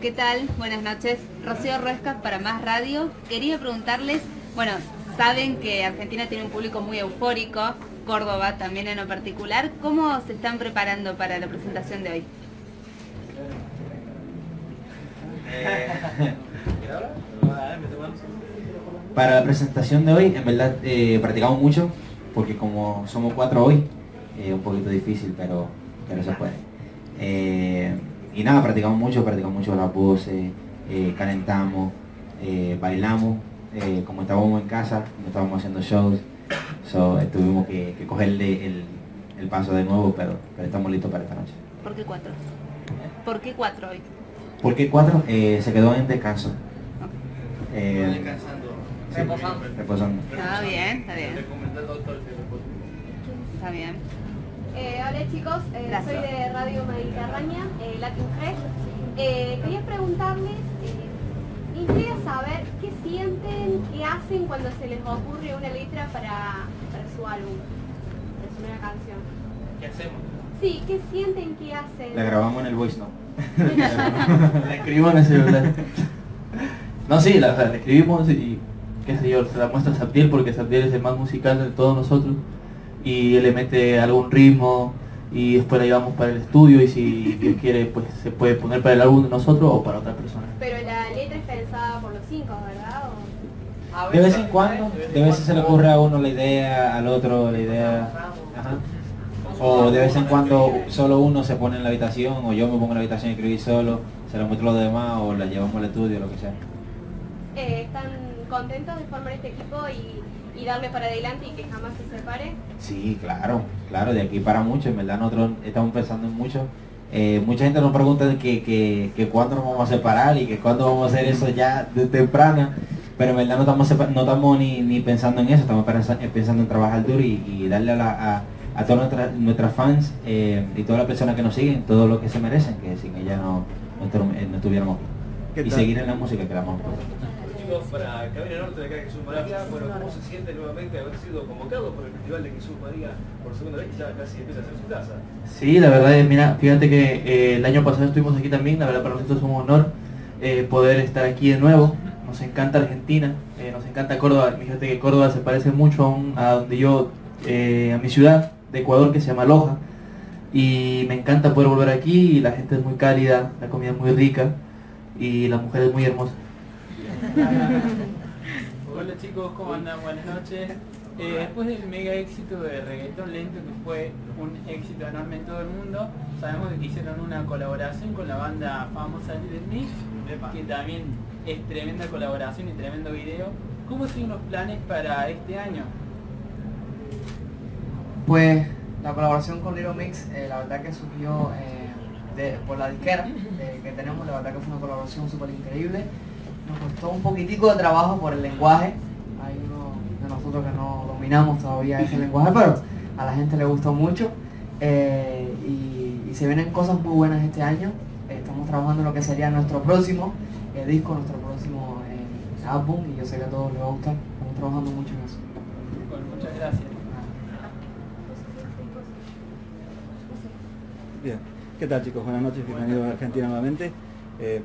¿Qué tal? Buenas noches. Rocío Ruescas para Más Radio. Quería preguntarles, bueno, saben que Argentina tiene un público muy eufórico, Córdoba también en lo particular. ¿Cómo se están preparando para la presentación de hoy? Para la presentación de hoy, en verdad eh, practicamos mucho, porque como somos cuatro hoy, es un poquito difícil, pero, pero se puede. Eh, y nada, practicamos mucho, practicamos mucho las voces, eh, calentamos, bailamos, como estábamos en casa, no estábamos haciendo shows, so, tuvimos que, que cogerle el, el, paso de nuevo, pero, pero estamos listos para esta noche. ¿Por qué cuatro? ¿Por qué cuatro hoy? ¿Por qué cuatro? se quedó en descanso. Reposando. Reposando. Está bien, está bien. Está bien. Eh, hola chicos, eh, soy de Radio Mediterránea, eh, Latin Fresh. Eh, quería preguntarles, me intriga saber qué sienten, qué hacen cuando se les ocurre una letra para, para su álbum, para su nueva canción. ¿Qué hacemos? Sí, ¿qué sienten, qué hacen? La grabamos en el voice no. la escribimos en el celular. No, sí, la, la escribimos y qué sé yo, se la muestra a Sabdiel porque Sabdiel es el más musical de todos nosotros y él le mete algún ritmo y después la llevamos para el estudio y si Dios quiere pues se puede poner para el álbum de nosotros o para otra persona. Pero la letra es pensada por los cinco, ¿verdad? De vez en cuando, de vez se le ocurre a uno la idea, al otro la idea. O de vez en cuando solo uno se pone en la habitación o yo me pongo en la habitación y escribí solo, se lo muestro a los demás o la llevamos al estudio, lo que sea. Eh, ¿Están contentos de formar este equipo y, darle para adelante y que jamás se separe? Sí, claro, claro, de aquí para mucho, en verdad nosotros estamos pensando en mucho. Eh, mucha gente nos pregunta que, que, que cuándo nos vamos a separar y que cuándo vamos a hacer eso ya de temprana, pero en verdad no estamos, no estamos ni, pensando en eso, estamos pensando en trabajar duro y, darle a, a, todas nuestras, fans eh, y todas las personas que nos siguen todo lo que se merecen, que sin ella no, no, estuviéramos aquí. Y seguir en la música que la para Cabina Norte de acá de Jesús María. Bueno, ¿cómo se siente nuevamente haber sido convocado por el Festival de Jesús María por segunda vez ya casi empieza a ser su casa? Sí, la verdad es, mira, fíjate que eh, el año pasado estuvimos aquí también, la verdad para nosotros es un honor eh, poder estar aquí de nuevo. Nos encanta Argentina, eh, nos encanta Córdoba. Fíjate que Córdoba se parece mucho a, donde yo, a mi ciudad de Ecuador que se llama Loja. Y me encanta poder volver aquí, y la gente es muy cálida, la comida es muy rica y la mujer es muy hermosa. Hola chicos, ¿cómo andan? Buenas noches. Eh, después del mega éxito de Reggaeton Lento, que fue un éxito enorme en todo el mundo, sabemos que hicieron una colaboración con la banda famosa Little Mix, que también es tremenda colaboración y tremendo video. ¿Cómo siguen los planes para este año? Pues la colaboración con Little Mix, eh, la verdad que surgió eh, por la disquera que tenemos, la verdad que fue una colaboración súper increíble nos costó un poquitico de trabajo por el lenguaje. Hay uno de nosotros que no dominamos todavía ese lenguaje, pero a la gente le gustó mucho. Eh, y, se vienen cosas muy buenas este año. estamos trabajando en lo que sería nuestro próximo eh, disco, nuestro próximo eh, álbum y yo sé que a todos les va a gustar. Estamos trabajando mucho en eso. muchas gracias. Bien, ¿qué tal chicos? Buenas noches, bienvenidos a Argentina nuevamente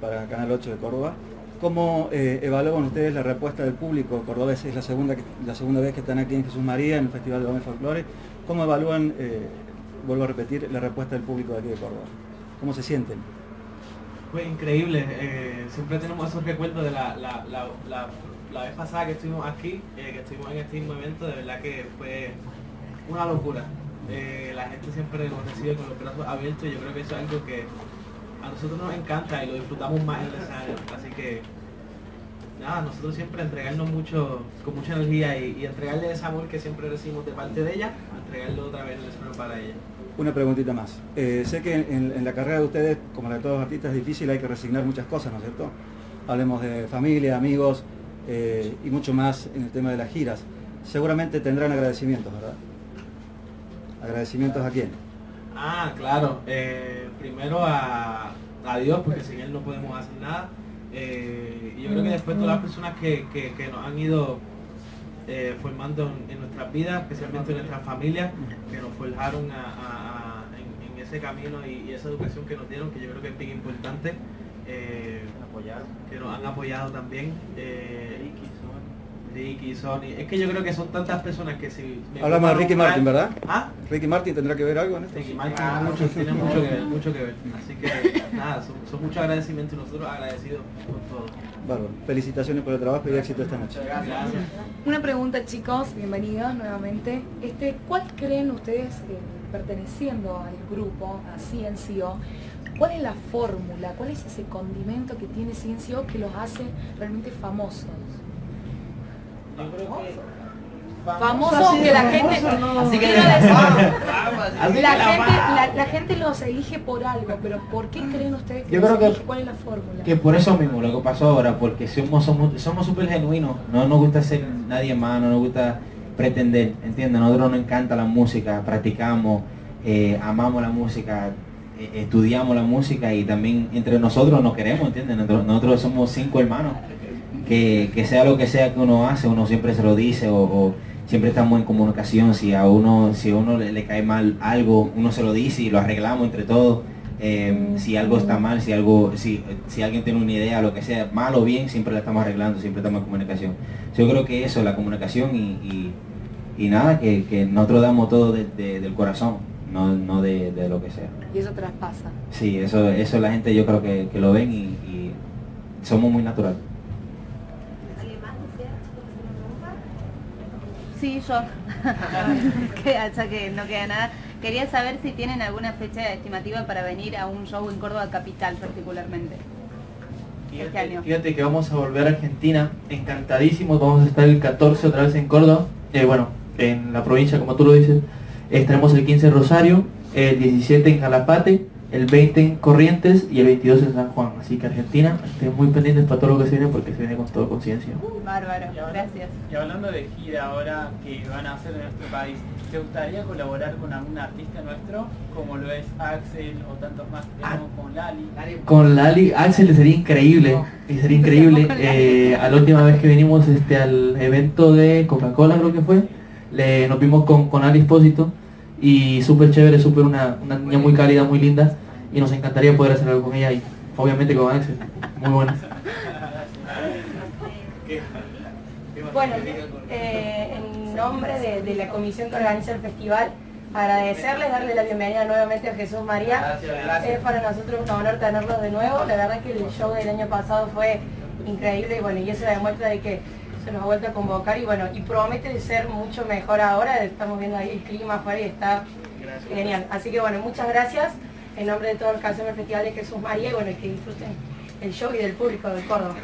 para Canal 8 de Córdoba. ¿Cómo eh, evalúan ustedes la respuesta del público? Córdoba es la segunda, la segunda vez que están aquí en Jesús María, en el Festival de Gómez Folklore. ¿Cómo evalúan, eh, vuelvo a repetir, la respuesta del público de aquí de Córdoba? ¿Cómo se sienten? Fue increíble. Eh, siempre tenemos esos recuerdos de la, vez pasada que estuvimos aquí, que estuvimos en este evento, de verdad que fue una locura. la gente siempre nos recibe con los brazos abiertos y yo creo que eso es algo que a nosotros nos encanta y lo disfrutamos más en el escenario. Así que nada, nosotros siempre entregarnos mucho, con mucha energía y, entregarle ese amor que siempre recibimos de parte de ella, entregarlo otra vez en el escenario para ella. Una preguntita más. Eh, sé que en, la carrera de ustedes, como la de todos los artistas, es difícil, hay que resignar muchas cosas, ¿no es cierto? Hablemos de familia, amigos eh, y mucho más en el tema de las giras. Seguramente tendrán agradecimientos, ¿verdad? ¿Agradecimientos a quién? Ah, claro. Eh, primero a, Dios, porque sin Él no podemos hacer nada. Eh, y yo creo que después todas las personas que, nos han ido eh, formando en, nuestras vidas, especialmente en nuestras familias, que nos forjaron en, ese camino y, esa educación que nos dieron, que yo creo que es bien importante. Eh, que nos han apoyado también. Eh, Ricky, Sony. Es que yo creo que son tantas personas que si... Hablamos de Ricky Martin, ¿verdad? ¿Ah? Ricky Martin tendrá que ver algo en esto. Ricky Martin tiene, mucho, que ver, mucho que ver. Así que nada, son, muchos agradecimientos y nosotros agradecidos por todo. Bárbaro. Felicitaciones por el trabajo y éxito esta noche. Gracias. Una pregunta chicos, bienvenidos nuevamente. Este, ¿Cuál creen ustedes, eh, perteneciendo al grupo, a CNCO, cuál es la fórmula, cuál es ese condimento que tiene CNCO que los hace realmente famosos? Yo creo que famoso que la gente que la, gente la, gente los elige por algo pero ¿por qué creen ustedes que, Yo creo que, cuál es la fórmula? que por eso mismo lo que pasó ahora porque somos somos somos súper genuinos no nos gusta ser nadie más no nos gusta pretender entienden nosotros nos encanta la música practicamos eh, amamos la música eh, estudiamos la música y también entre nosotros nos queremos entienden nosotros, nosotros somos cinco hermanos que, que, sea lo que sea que uno hace uno siempre se lo dice o siempre estamos en comunicación, si a uno, si a uno le, cae mal algo, uno se lo dice y lo arreglamos entre todos. Eh, si algo está mal, si algo, si, si alguien tiene una idea, lo que sea, mal o bien, siempre la estamos arreglando, siempre estamos en comunicación. Yo creo que eso, la comunicación y, y, nada, que, nosotros damos todo del corazón, no, no de, lo que sea. Y eso traspasa. Sí, eso, eso la gente yo creo que, lo ven y, y somos muy naturales. Sí, yo. Hasta que no queda nada. Quería saber si tienen alguna fecha estimativa para venir a un show en Córdoba Capital particularmente. este año. fíjate que vamos a volver a Argentina, encantadísimos, vamos a estar el 14 otra vez en Córdoba, eh, bueno, en la provincia como tú lo dices, estaremos el 15 en Rosario, el 17 en Calapate, el 20 en Corrientes y el 22 en San Juan. Así que Argentina, estén muy pendientes para todo lo que se viene porque se viene con todo conciencia. Bárbaro, gracias. Y hablando de gira ahora que van a hacer en nuestro país, ¿te gustaría colaborar con algún artista nuestro como lo es Axel o tantos más que tenemos con Lali? Con Lali, Axel sería increíble, sería increíble. Eh, a la última vez que vinimos este, al evento de Coca-Cola creo que fue, le, nos vimos con, con Ali Espósito y súper chévere, súper una, una, niña muy cálida, muy linda y nos encantaría poder hacer algo con ella y obviamente con Axel, muy buena. Bueno, eh, en nombre de, la comisión que organiza el festival, agradecerles, darle la bienvenida nuevamente a Jesús María. Es para nosotros un honor tenerlos de nuevo. La verdad que el show del año pasado fue increíble y bueno, y eso demuestra de que se nos ha vuelto a convocar y bueno, y promete ser mucho mejor ahora, estamos viendo ahí el clima afuera y está genial. Así que bueno, muchas gracias en nombre de todos los que hacemos el Festival de Jesús María y bueno, que disfruten el show y del público de Córdoba.